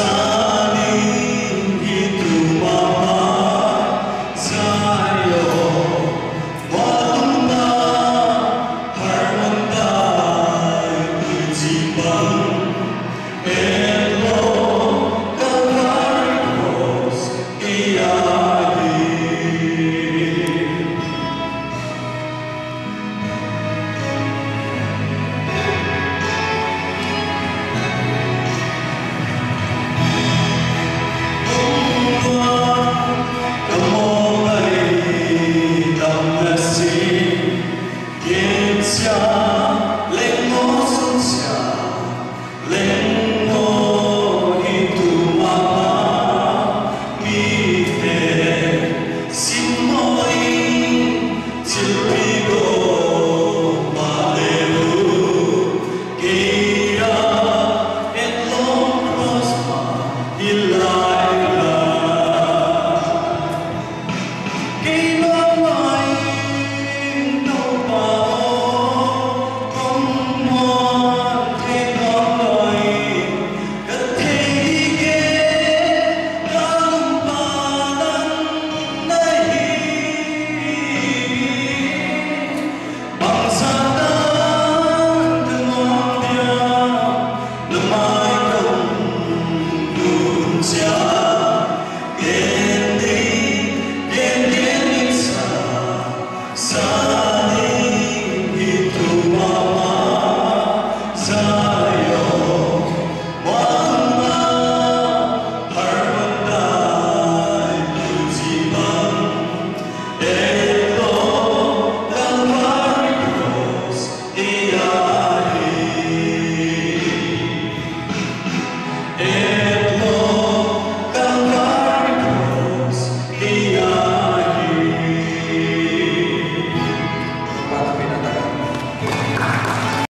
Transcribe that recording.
sunny.